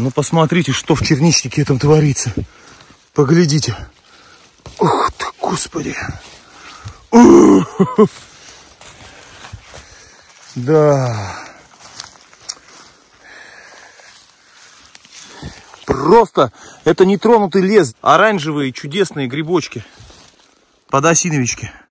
Ну, посмотрите, что в черничнике этом творится. Поглядите. Ух ты, господи. Ух. Да. Просто это нетронутый лес. Оранжевые чудесные грибочки. Подосиновички.